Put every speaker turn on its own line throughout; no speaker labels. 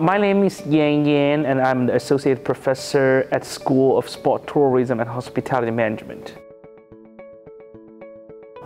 My name is Yang Yang, and I'm the Associate Professor at School of Sport Tourism and Hospitality Management.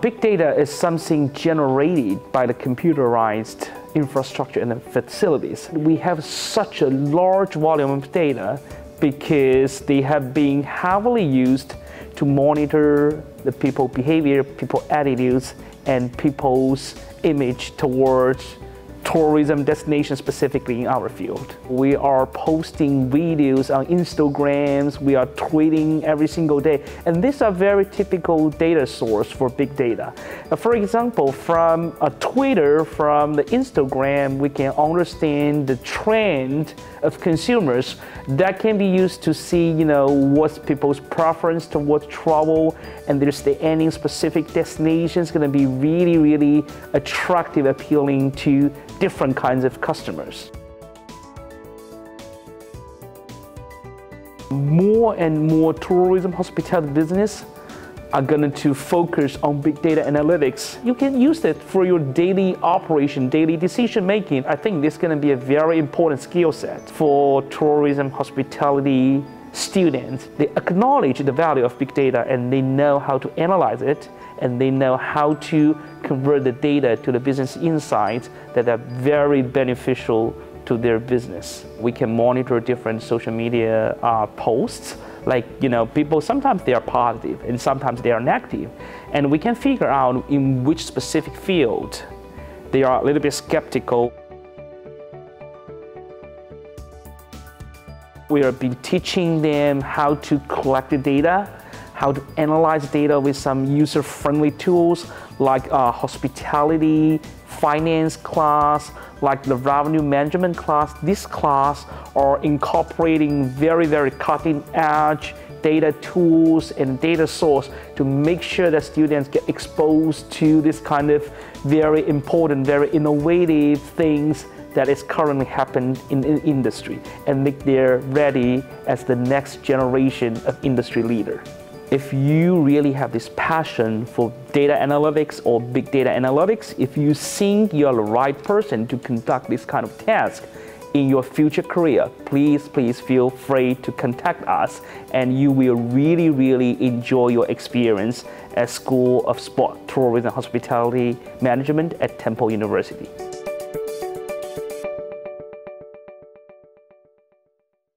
Big data is something generated by the computerized infrastructure and the facilities. We have such a large volume of data because they have been heavily used to monitor the people behavior, people attitudes, and people's image towards tourism destination specifically in our field. We are posting videos on Instagrams, we are tweeting every single day, and these are very typical data source for big data. Uh, for example, from a Twitter, from the Instagram, we can understand the trend of consumers that can be used to see, you know, what's people's preference towards travel, and there's the any specific destinations going to be really, really attractive, appealing to different kinds of customers. More and more tourism hospitality business are going to focus on big data analytics. You can use it for your daily operation, daily decision making. I think this is going to be a very important skill set for tourism hospitality students. They acknowledge the value of big data and they know how to analyze it and they know how to convert the data to the business insights that are very beneficial to their business. We can monitor different social media uh, posts. Like you know people sometimes they are positive and sometimes they are negative. And we can figure out in which specific field they are a little bit skeptical. We have been teaching them how to collect the data how to analyze data with some user-friendly tools like uh, hospitality, finance class, like the revenue management class. This class are incorporating very, very cutting edge data tools and data source to make sure that students get exposed to this kind of very important, very innovative things that is currently happening in the industry and make them ready as the next generation of industry leader if you really have this passion for data analytics or big data analytics, if you think you're the right person to conduct this kind of task in your future career, please, please feel free to contact us and you will really, really enjoy your experience at School of Sport, Tourism and Hospitality Management at Temple University.